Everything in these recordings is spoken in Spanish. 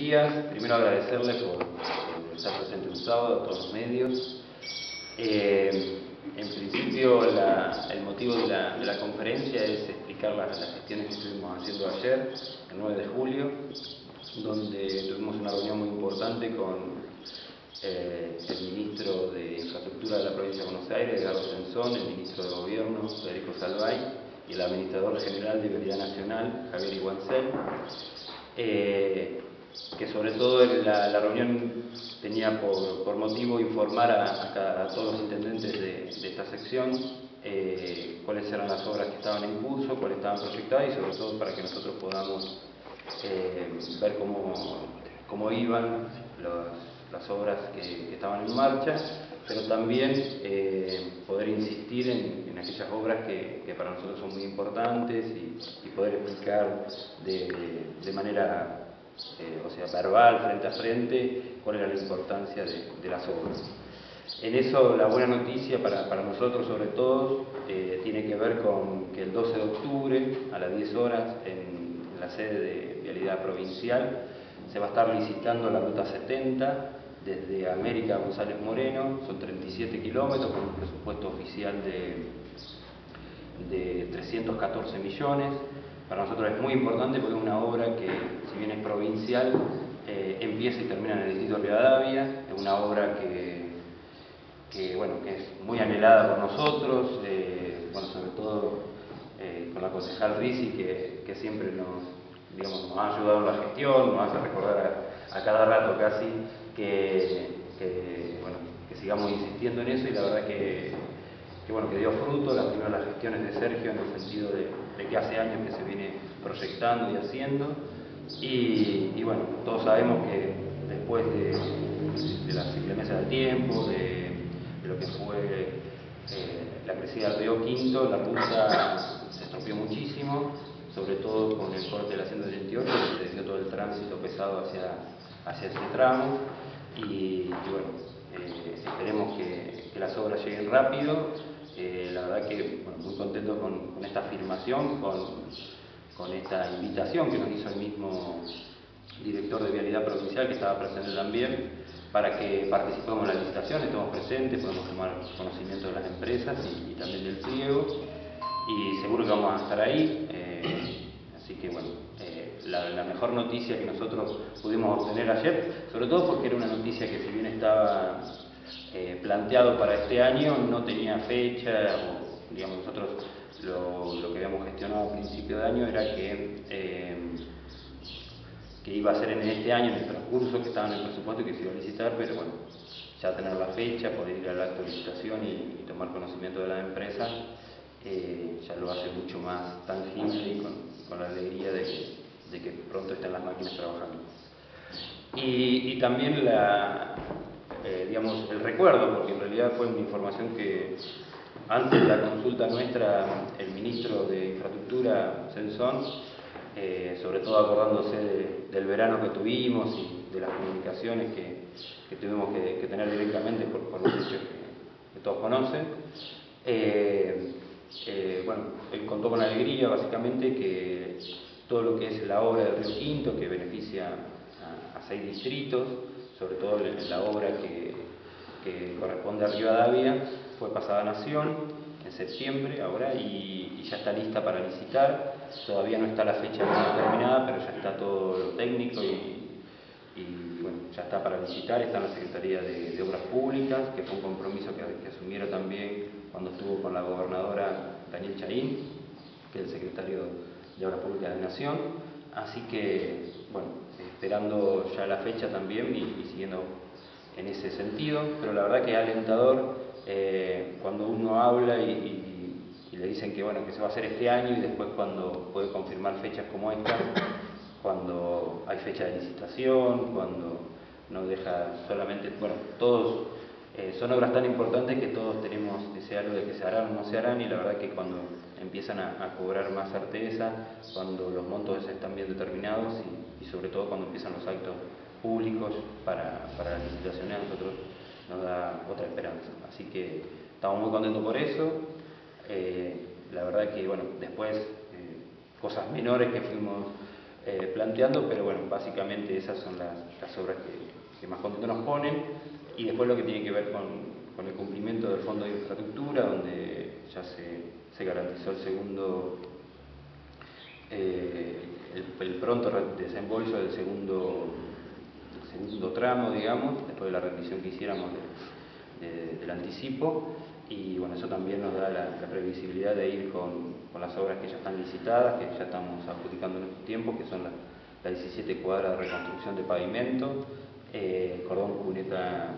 días. Primero agradecerle por, estar presente un sábado a todos los medios. Eh, en principio el motivo de la, conferencia es explicar las, gestiones que estuvimos haciendo ayer, el 9 de julio, donde tuvimos una reunión muy importante con eh, el ministro de Infraestructura de la provincia de Buenos Aires, Edgardo Sensón, el ministro de Gobierno, Federico Salvay, y el administrador general de Vialidad Nacional, Javier Iguancel. Eh, que sobre todo la, reunión tenía por, motivo informar a, todos los intendentes de, esta sección eh, cuáles eran las obras que estaban en curso, cuáles estaban proyectadas y sobre todo para que nosotros podamos eh, ver cómo, cómo iban las obras que, estaban en marcha, pero también eh, poder insistir en, aquellas obras que, para nosotros son muy importantes y, poder explicar de manera eh, o sea, verbal, frente a frente, cuál era la importancia de, las obras. En eso la buena noticia para, nosotros sobre todo eh, tiene que ver con que el 12 de octubre a las 10 horas en, la sede de Vialidad Provincial se va a estar licitando la Ruta 70 desde América a González Moreno, son 37 kilómetros con un presupuesto oficial de, de 314 millones. Para nosotros es muy importante porque es una obra que, si bien es provincial, eh, empieza y termina en el distrito de Rivadavia, es una obra que, bueno, que es muy anhelada por nosotros, eh, bueno, sobre todo eh, con la concejal Risi, que, que, siempre nos, digamos, nos ha ayudado en la gestión, nos hace recordar a, cada rato casi que, bueno, que sigamos insistiendo en eso y la verdad que que, bueno, que dio fruto, las primeras gestiones de Sergio en el sentido de, que hace años que se viene proyectando y haciendo. Y, bueno, todos sabemos que después de, de las inclemencias del tiempo, de, lo que fue eh, la crecida del río Quinto, la ruta se estropeó muchísimo, sobre todo con el corte de la 188, que se dio todo el tránsito pesado hacia, hacia ese tramo. Y, bueno, eh, esperemos que las obras lleguen rápido eh, la verdad que muy contento con, esta afirmación, con, esta invitación que nos hizo el mismo director de Vialidad Provincial, que estaba presente también, para que participemos en la licitación, estemos presentes, podemos tomar conocimiento de las empresas y, también del pliego, y seguro que vamos a estar ahí. Eh, así que bueno, eh, la, la, mejor noticia que nosotros pudimos obtener ayer, sobre todo porque era una noticia que si bien estaba eh, planteado para este año no tenía fecha, digamos, nosotros lo, que habíamos gestionado a principio de año era que, eh, que iba a ser en este año, en el transcurso, que estaba en el presupuesto y que se iba a licitar, pero bueno, ya tener la fecha, poder ir a la actualización y, tomar conocimiento de la empresa, eh, ya lo hace mucho más tangible y con, la alegría de que, pronto estén las máquinas trabajando. y también la, eh, digamos, el recuerdo, porque en realidad fue una información que antes de la consulta nuestra, el ministro de Infraestructura, Censón, eh, sobre todo acordándose del verano que tuvimos y de las comunicaciones que, tuvimos que, tener directamente por, los hechos que, todos conocen, eh, bueno, él contó con alegría básicamente que todo lo que es la obra del Río Quinto, que beneficia a seis distritos, sobre todo la obra que, corresponde a Rivadavia, fue pasada a Nación en septiembre ahora y, ya está lista para licitar. Todavía no está la fecha determinada, pero ya está todo lo técnico y, bueno, ya está para licitar. Está en la Secretaría de, Obras Públicas, que fue un compromiso que, que asumieron también cuando estuvo con la gobernadora Daniel Chaín, que es el secretario de Obras Públicas de Nación. Así que, bueno, esperando ya la fecha también y, siguiendo en ese sentido, pero la verdad que es alentador eh, cuando uno habla y, le dicen que bueno que se va a hacer este año y después cuando puede confirmar fechas como esta, cuando hay fecha de licitación, cuando no deja solamente, bueno, todos eh, son obras tan importantes que todos tenemos ese algo de que se harán o no se harán y la verdad que cuando empiezan a, cobrar más certeza, cuando los montos están bien determinados y, sobre todo cuando empiezan los actos públicos para, las licitaciones, a nosotros nos da otra esperanza. Así que estamos muy contentos por eso. Eh, la verdad que, bueno, después eh, cosas menores que fuimos planteando, pero bueno, básicamente esas son las, obras que, más contento nos ponen y después lo que tiene que ver con, el cumplimiento del Fondo de Infraestructura, donde ya se, garantizó el segundo, eh, el, pronto desembolso del segundo, segundo tramo, digamos, después de la rendición que hiciéramos del anticipo. Y bueno, eso también nos da la, previsibilidad de ir con, las obras que ya están licitadas, que ya estamos adjudicando en estos tiempos, que son las 17 cuadras de reconstrucción de pavimento, eh, cordón cuneta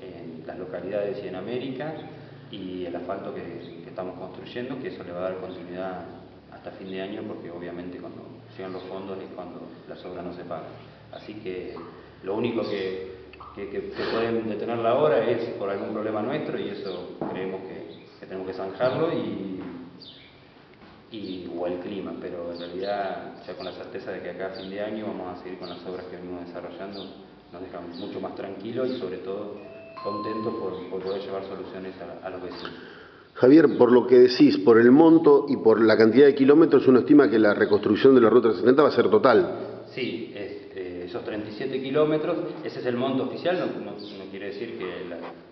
en las localidades y en América, y el asfalto que, estamos construyendo, que eso le va a dar continuidad hasta fin de año, porque obviamente cuando llegan los fondos es cuando las obras no se pagan. Así que lo único que, que, pueden detener la obra es por algún problema nuestro y eso creemos que, tenemos que zanjarlo y, y, o el clima, pero en realidad ya con la certeza de que acá a fin de año vamos a seguir con las obras que venimos desarrollando, nos dejamos mucho más tranquilos y sobre todo contentos por, poder llevar soluciones a, a los vecinos. Javier, por lo que decís, por el monto y por la cantidad de kilómetros, uno estima que la reconstrucción de la Ruta 70 va a ser total. Sí, esos 37 kilómetros, ese es el monto oficial, no, quiere decir que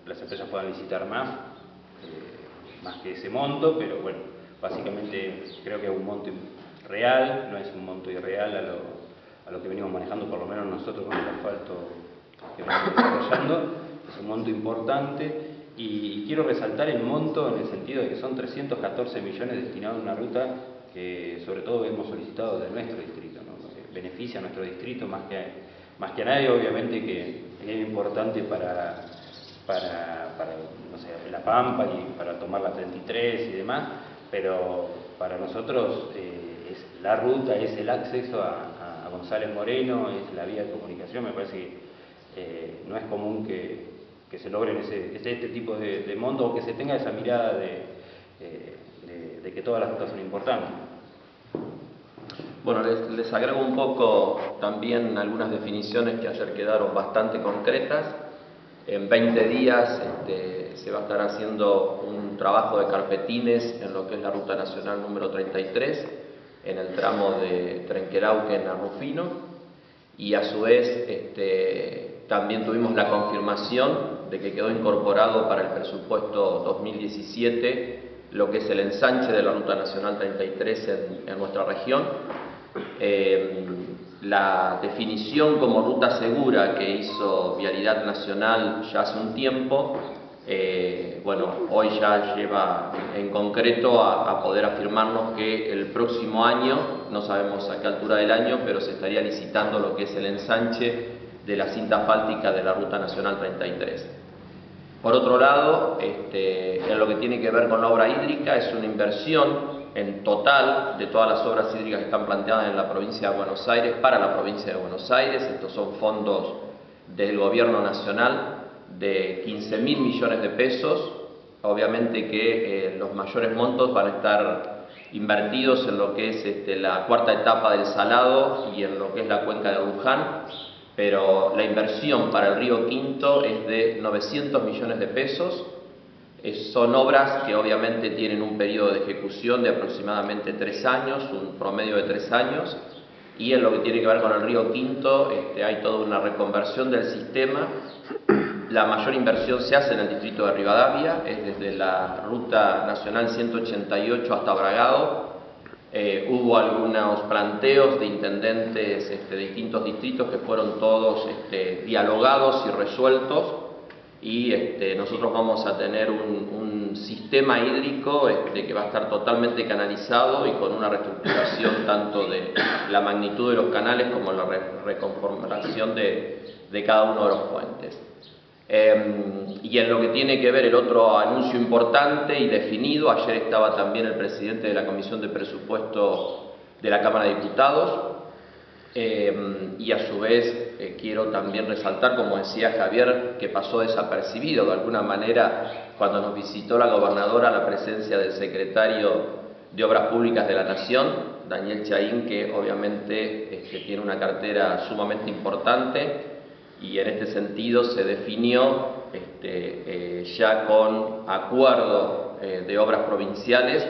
las empresas puedan licitar más, eh, más que ese monto, pero bueno, básicamente creo que es un monto real, no es un monto irreal a lo, a lo que venimos manejando, por lo menos nosotros con el asfalto que venimos desarrollando, es un monto importante. Y, quiero resaltar el monto en el sentido de que son 314 millones destinados a una ruta que sobre todo hemos solicitado de nuestro distrito beneficia a nuestro distrito más que, más que a nadie, obviamente que es importante para, para, no sé, La Pampa y para tomar la 33 y demás, pero para nosotros eh, la ruta, es el acceso a, González Moreno, es la vía de comunicación, me parece que eh, no es común que, se logren ese, este tipo de, de monto o que se tenga esa mirada de, eh, de que todas las rutas son importantes. Bueno, les, agrego un poco también algunas definiciones que ayer quedaron bastante concretas. En 20 días este, se va a estar haciendo un trabajo de carpetines en lo que es la Ruta Nacional número 33, en el tramo de Trenquerauque en Arrufino, y a su vez este, también tuvimos la confirmación de que quedó incorporado para el presupuesto 2017 lo que es el ensanche de la Ruta Nacional 33 en nuestra región, eh, la definición como ruta segura que hizo Vialidad Nacional ya hace un tiempo, eh, bueno, hoy ya lleva en concreto a, poder afirmarnos que el próximo año, no sabemos a qué altura del año, pero se estaría licitando lo que es el ensanche de la cinta asfáltica de la Ruta Nacional 33. Por otro lado, este, en lo que tiene que ver con la obra hídrica, es una inversión en total de todas las obras hídricas que están planteadas en la provincia de Buenos Aires para la provincia de Buenos Aires. Estos son fondos del gobierno nacional de 15 mil millones de pesos. Obviamente que eh, los mayores montos van a estar invertidos en lo que es este, la cuarta etapa del Salado y en lo que es la cuenca de Luján, pero la inversión para el río Quinto es de 900 millones de pesos son obras que obviamente tienen un periodo de ejecución de aproximadamente tres años, un promedio de tres años, y en lo que tiene que ver con el río Quinto este, hay toda una reconversión del sistema. La mayor inversión se hace en el distrito de Rivadavia, es desde la ruta nacional 188 hasta Bragado. Eh, hubo algunos planteos de intendentes este, de distintos distritos que fueron todos este, dialogados y resueltos y este, nosotros vamos a tener un, sistema hídrico que va a estar totalmente canalizado y con una reestructuración tanto de la magnitud de los canales como la reconformación de, cada uno de los puentes. Em, y en lo que tiene que ver el otro anuncio importante y definido, ayer estaba también el presidente de la Comisión de Presupuesto de la Cámara de Diputados, Em, y a su vez eh, quiero también resaltar, como decía Javier, que pasó desapercibido de alguna manera cuando nos visitó la gobernadora la presencia del secretario de Obras Públicas de la Nación, Daniel Chaín, que obviamente este, tiene una cartera sumamente importante y en este sentido se definió este, eh, ya con acuerdo eh, de obras provinciales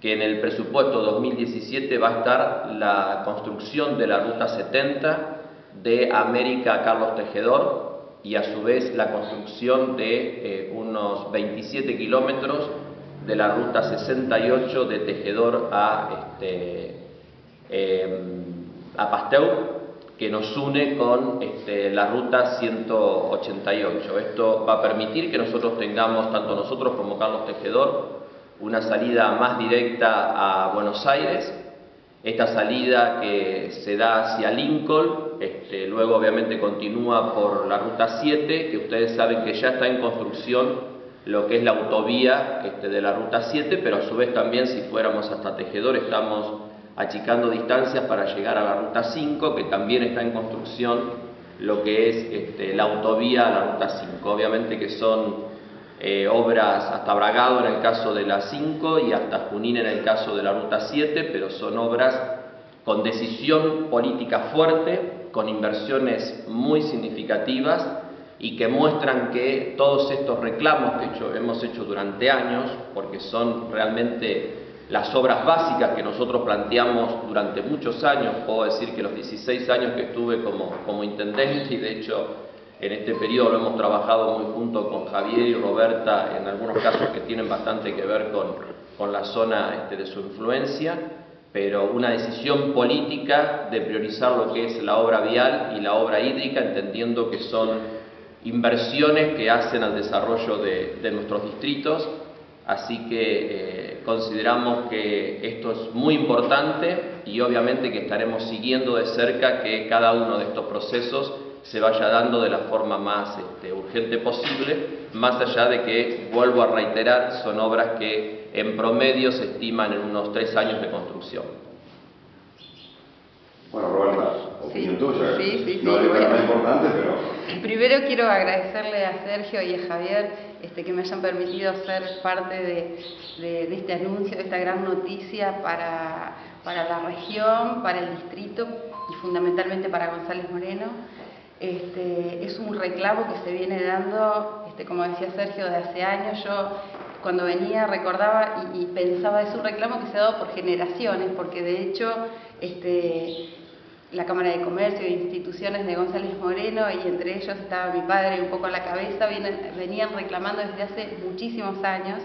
que en el presupuesto 2017 va a estar la construcción de la Ruta 70 de América Carlos Tejedor y a su vez la construcción de eh, unos 27 kilómetros de la Ruta 68 de Tejedor a, este, em, a Pasteur que nos une con este, la ruta 188. Esto va a permitir que nosotros tengamos, tanto nosotros como Carlos Tejedor, una salida más directa a Buenos Aires. Esta salida que se da hacia Lincoln, este, luego obviamente continúa por la ruta 7, que ustedes saben que ya está en construcción lo que es la autovía este, de la ruta 7, pero a su vez también si fuéramos hasta Tejedor estamos achicando distancias para llegar a la ruta 5, que también está en construcción lo que es este, la autovía a la ruta 5. Obviamente que son eh, obras hasta Bragado en el caso de la 5 y hasta Junín en el caso de la ruta 7, pero son obras con decisión política fuerte, con inversiones muy significativas y que muestran que todos estos reclamos que hemos hecho durante años, porque son realmente las obras básicas que nosotros planteamos durante muchos años, puedo decir que los 16 años que estuve como, como intendente y de hecho en este periodo lo hemos trabajado muy junto con Javier y Roberta en algunos casos que tienen bastante que ver con, con la zona este, de su influencia, pero una decisión política de priorizar lo que es la obra vial y la obra hídrica, entendiendo que son inversiones que hacen al desarrollo de, de nuestros distritos Así que eh, consideramos que esto es muy importante y obviamente que estaremos siguiendo de cerca que cada uno de estos procesos se vaya dando de la forma más este, urgente posible, más allá de que, vuelvo a reiterar, son obras que en promedio se estiman en unos tres años de construcción. Bueno, Roberta, opinión tuya. Sí, sí, no sí, es bueno. importante, pero... Primero quiero agradecerle a Sergio y a Javier este, que me hayan permitido ser parte de, de- de este anuncio, de esta gran noticia para, para la región, para el distrito y fundamentalmente para González Moreno. Este, es un reclamo que se viene dando, este, como decía Sergio, de hace años. Yo cuando venía recordaba y, y pensaba, es un reclamo que se ha dado por generaciones, porque de hecho este, la Cámara de Comercio e instituciones de González Moreno, y entre ellos estaba mi padre un poco a la cabeza, venían reclamando desde hace muchísimos años.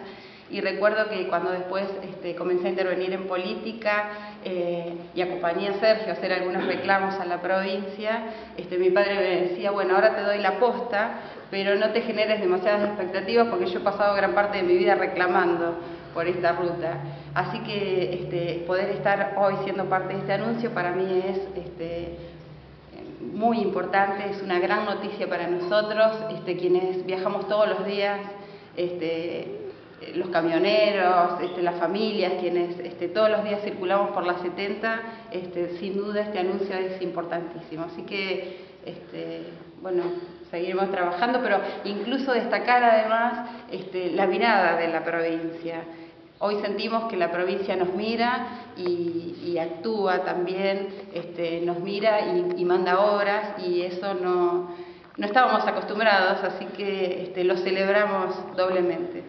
Y recuerdo que cuando después este, comencé a intervenir en política eh, y acompañé a Sergio a hacer algunos reclamos a la provincia, este, mi padre me decía, bueno, ahora te doy la posta, pero no te generes demasiadas expectativas porque yo he pasado gran parte de mi vida reclamando por esta ruta. Así que este, poder estar hoy siendo parte de este anuncio para mí es este, muy importante, es una gran noticia para nosotros, este, quienes viajamos todos los días, este, los camioneros, este, las familias, quienes este, todos los días circulamos por la 70, este, sin duda este anuncio es importantísimo. Así que, este, bueno, seguiremos trabajando, pero incluso destacar además este, la mirada de la provincia. Hoy sentimos que la provincia nos mira y, actúa también, este, nos mira y, y manda obras y eso no, no estábamos acostumbrados, así que este, lo celebramos doblemente.